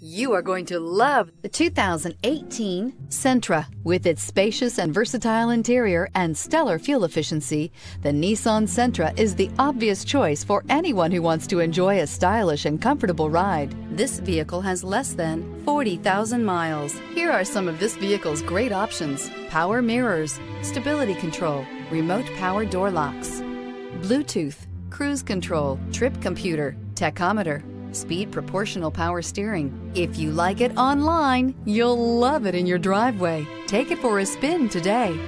You are going to love the 2018 Sentra. With its spacious and versatile interior and stellar fuel efficiency, the Nissan Sentra is the obvious choice for anyone who wants to enjoy a stylish and comfortable ride. This vehicle has less than 40,000 miles. Here are some of this vehicle's great options. Power mirrors, stability control, remote power door locks, Bluetooth, cruise control, trip computer, tachometer, speed proportional power steering. If you like it online, you'll love it in your driveway. Take it for a spin today.